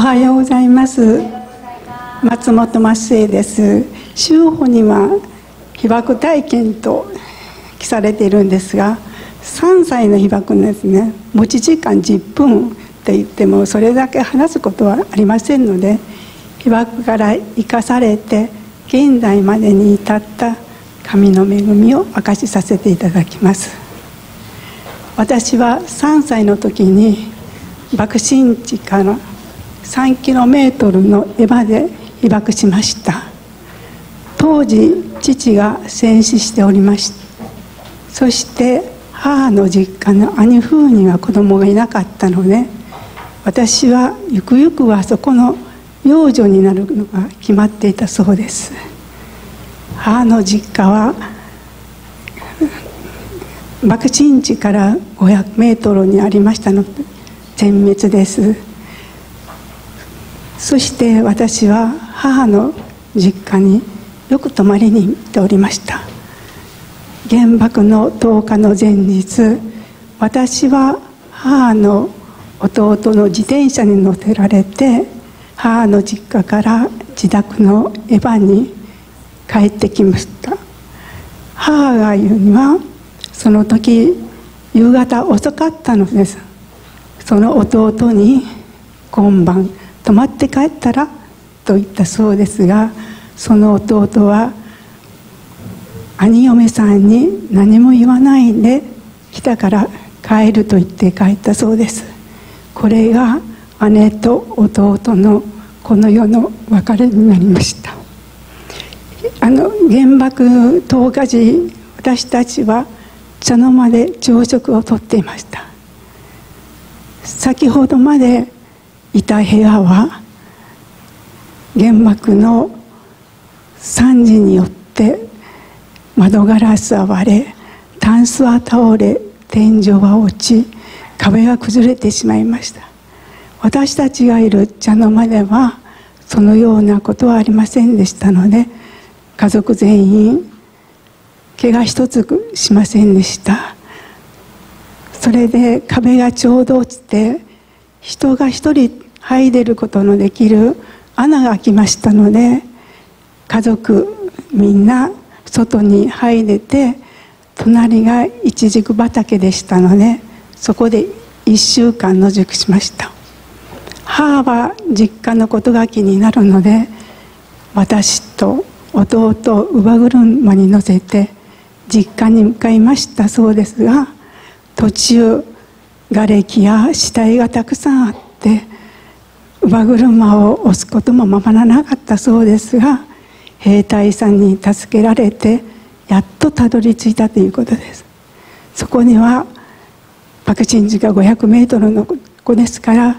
はようございます。松本真末です。州法には被爆体験と記されているんですが3歳の被爆ですね。持ち時間10分と言ってもそれだけ話すことはありませんので被爆から生かされて現代までに至った神の恵みを明かしさせていただきます。私は3歳の時に爆心地から3キロメートルのエヴァで被爆しました。当時父が戦死しておりました。そして母の実家の兄夫には子供がいなかったので私はゆくゆくはそこの養女になるのが決まっていたそうです。母の実家は爆心地から500メートルにありましたので全滅です。そして私は母の実家によく泊まりに行っておりました。原爆の10日の前日私は母の弟の自転車に乗せられて母の実家から自宅のエヴァに帰ってきました。母が言うにはその時夕方遅かったのです。その弟に今晩泊まって帰ったらと言ったそうですがその弟は兄嫁さんに何も言わないで来たから帰ると言って帰ったそうです。これが姉と弟のこの世の別れになりました。あの原爆10日時私たちは茶の間で朝食をとっていました。先ほどまでいた部屋は原爆の惨事によって窓ガラスは割れタンスは倒れ天井は落ち壁が崩れてしまいました。私たちがいる茶の間ではそのようなことはありませんでしたので家族全員怪我一つしませんでした。それで壁がちょうど落ちて人が一人入れることのできる穴が開きましたので家族みんな外に入れて隣がいちじく畑でしたのでそこで1週間野宿しました。母は実家のことが気になるので私と弟を乳母車に乗せて実家に向かいましたそうですが途中瓦礫や死体がたくさんあって乳母車を押すこともままならなかったそうですが兵隊さんに助けられてやっとたどり着いたということです。そこには爆心地が500メートルの子ですから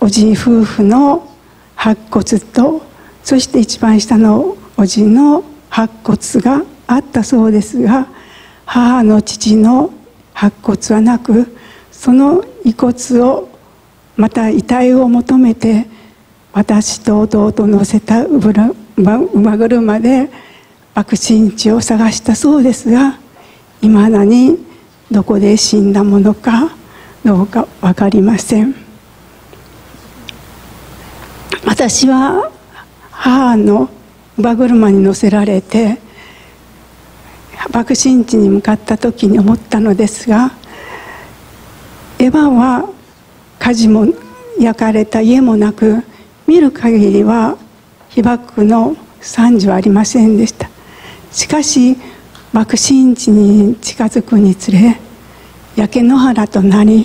おじい夫婦の白骨とそして一番下のおじの白骨があったそうですが母の父の白骨はなくその遺骨をまた遺体を求めて私と弟を乗せた馬車で爆心地を探したそうですがいまだにどこで死んだものかどうか分かりません。私は母の馬車に乗せられて爆心地に向かった時に思ったのですがエヴァは火事も焼かれた家もなく見る限りは被爆の惨事はありませんでした。しかし爆心地に近づくにつれ焼け野原となり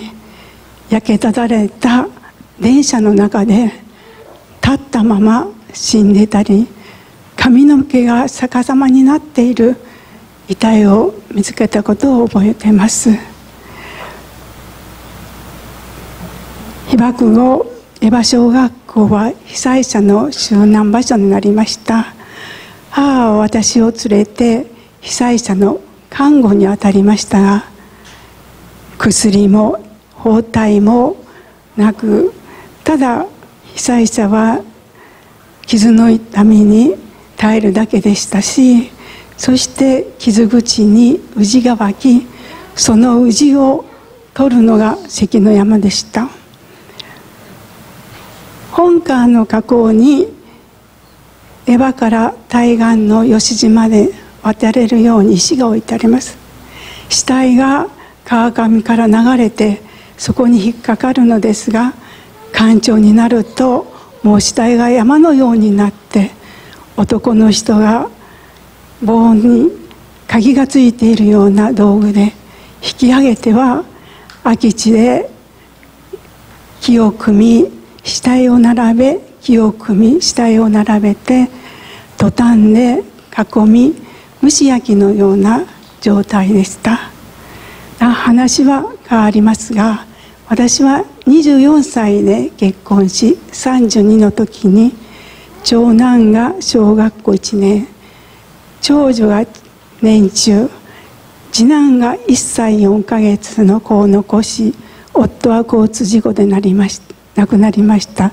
焼けただれた電車の中で立ったまま死んでたり髪の毛が逆さまになっている遺体を見つけたことを覚えています。被爆後江場小学校は被災者の集団場所になりました。母は私を連れて被災者の看護に当たりましたが薬も包帯もなくただ被災者は傷の痛みに耐えるだけでしたしそして傷口に氏が湧きその氏を取るのが関の山でした。本川の河口にエヴァから対岸の吉島で渡れるように石が置いてあります。死体が川上から流れてそこに引っかかるのですが干潮になるともう死体が山のようになって男の人が棒に鍵がついているような道具で引き上げては空き地で木を組み死体を並べ木を組み死体を並べてトタンで囲み蒸し焼きのような状態でした。話は変わりますが私は24歳で結婚し32の時に長男が小学校1年。長女が年中次男が1歳4ヶ月の子を残し夫は交通事故でなりまし亡くなりました。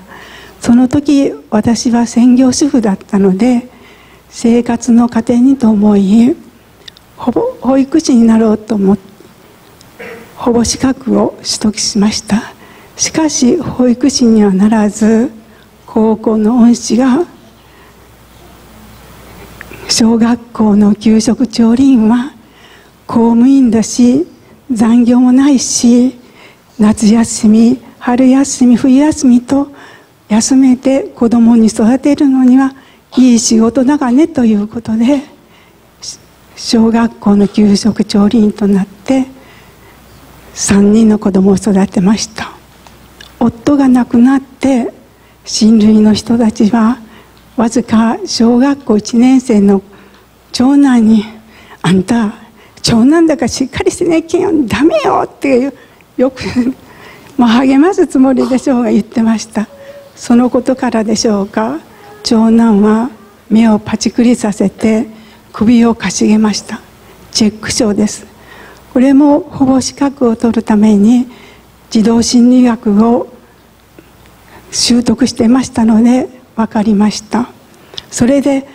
その時私は専業主婦だったので生活の糧にと思いほぼ保育士になろうと思って保護資格を取得しました。しかし保育士にはならず高校の恩師が小学校の給食調理員は公務員だし残業もないし夏休み春休み冬休みと休めて子供に育てるのにはいい仕事だがねということで小学校の給食調理員となって3人の子供を育てました。夫が亡くなって親類の人たちはわずか小学校1年生の長男に「あんた長男だからしっかりしなきゃダメよ」ってよくまあ励ますつもりでしょうが言ってました。そのことからでしょうか長男は目をパチクリさせて首をかしげました。チェック症です。これも保護資格を取るために児童心理学を習得してましたので分かりました。それで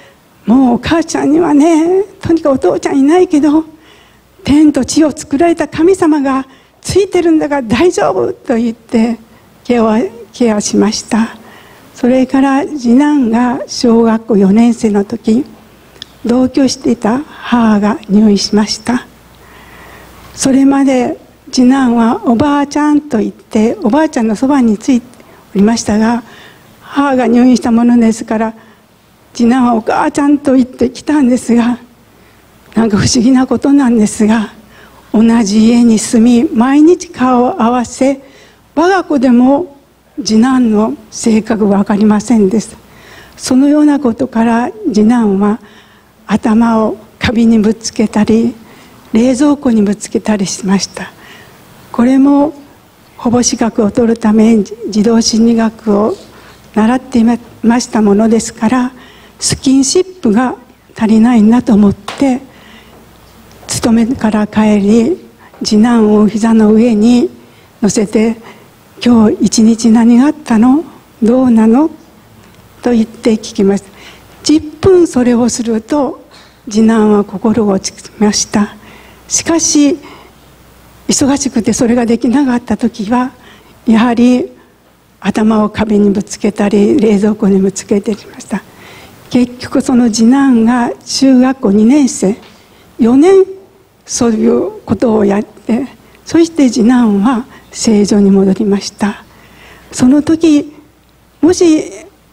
もうお母ちゃんにはねとにかくお父ちゃんいないけど天と地を作られた神様がついてるんだから大丈夫と言ってケアケアしました。それから次男が小学校4年生の時同居していた母が入院しました。それまで次男はおばあちゃんと言っておばあちゃんのそばについておりましたが母が入院したものですから次男はお母ちゃんと言ってきたんですがなんか不思議なことなんですが同じ家に住み毎日顔を合わせ我が子でも次男の性格が分かりませんでしたそのようなことから次男は頭を壁にぶつけたり冷蔵庫にぶつけたりしました。これも保護資格を取るため児童心理学を習っていましたものですからスキンシップが足りないなと思って勤めから帰り次男を膝の上に乗せて「今日一日何があったの？どうなの?」と言って聞きます。10分それをすると次男は心が落ちました。しかし忙しくてそれができなかった時はやはり頭を壁にぶつけたり冷蔵庫にぶつけていました。結局その次男が中学校2年生。4年そういうことをやってそして次男は正常に戻りました。その時もし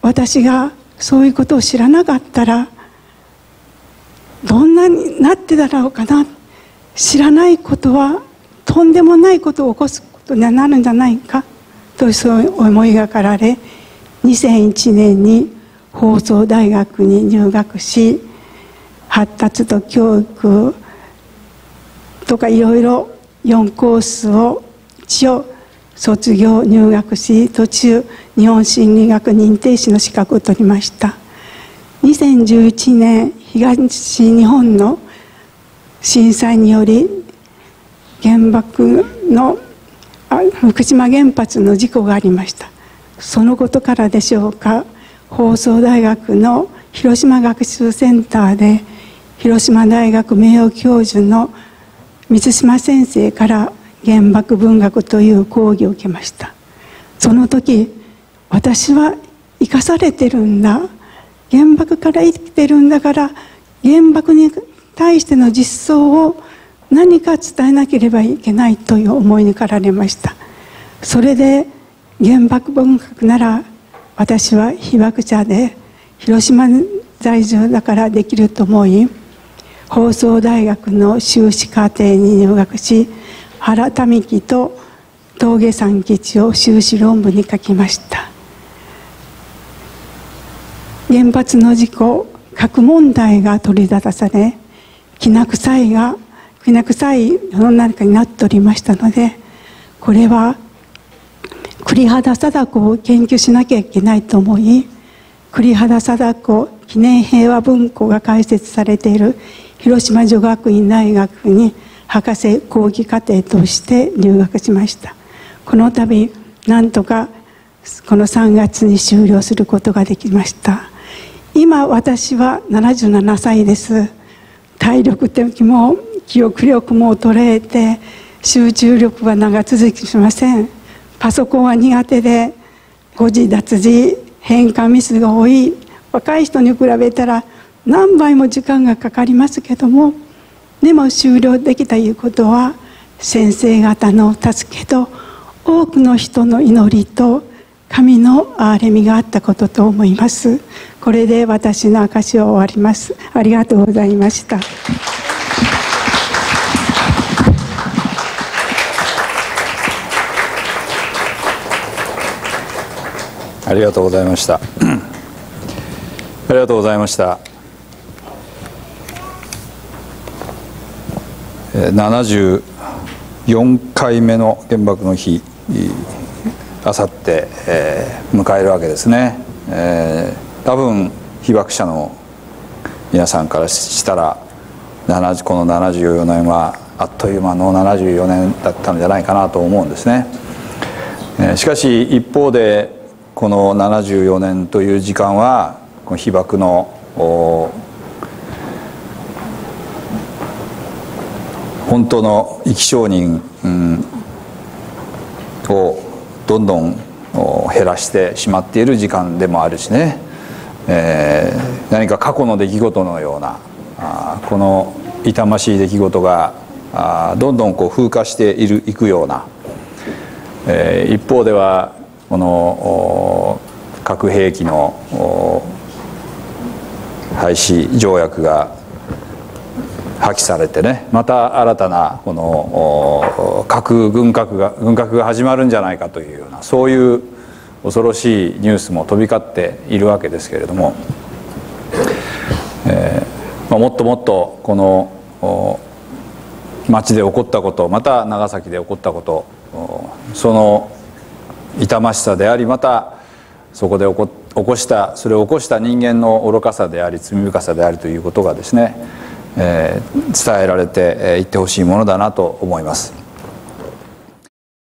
私がそういうことを知らなかったらどんなになってたろうかな。知らないことはとんでもないことを起こすことになるんじゃないか。という思いがかられ2001年に放送大学に入学し発達と教育とかいろいろ4コースを一応卒業入学し途中日本心理学認定士の資格を取りました。2011年東日本の震災により原爆の福島原発の事故がありました。そのことからでしょうか。放送大学の広島学習センターで広島大学名誉教授の満島先生から原爆文学という講義を受けました。その時私は生かされてるんだ。原爆から生きてるんだから原爆に対しての実相を何か伝えなければいけないという思いに駆られました。それで原爆文学なら私は被爆者で広島在住だからできると思い放送大学の修士課程に入学し原民樹と峠山吉を修士論文に書きました。原発の事故核問題が取り沙汰されきな臭いがきな臭い世の中になっておりましたのでこれは栗原貞子を研究しなきゃいけないと思い栗原貞子記念平和文庫が開設されている広島女学院大学に博士講義課程として入学しましたこの度なんとかこの3月に終了することができました今私は77歳です体力的も記憶力も衰えて集中力は長続きしません。パソコンは苦手で誤字脱字変換ミスが多い。若い人に比べたら何倍も時間がかかりますけどもでも終了できたいうことは先生方の助けと多くの人の祈りと神の憐れみがあったことと思います。これで私の証を終わります。ありがとうございました。ありがとうございました。ありがとうございました。74回目の原爆の日あさって迎えるわけですね、えー、多分被爆者の皆さんからしたらこの74年はあっという間の74年だったのじゃないかなと思うんですね。しかし一方でこの74年という時間はこの被爆の本当の生き証人、をどんどん減らしてしまっている時間でもあるしね、えー、何か過去の出来事のようなこの痛ましい出来事がどんどんこう風化しているいくような、えー、一方ではこの核兵器の廃止条約が破棄されてねまた新たなこの核軍拡が軍拡が始まるんじゃないかというようなそういう恐ろしいニュースも飛び交っているわけですけれども、えーまあ、もっともっとこの町で起こったことまた長崎で起こったことその痛ましさでありまたそこで起こ起こしたそれを起こした人間の愚かさであり罪深さであるということがですね、えー、伝えられていってほしいものだなと思います。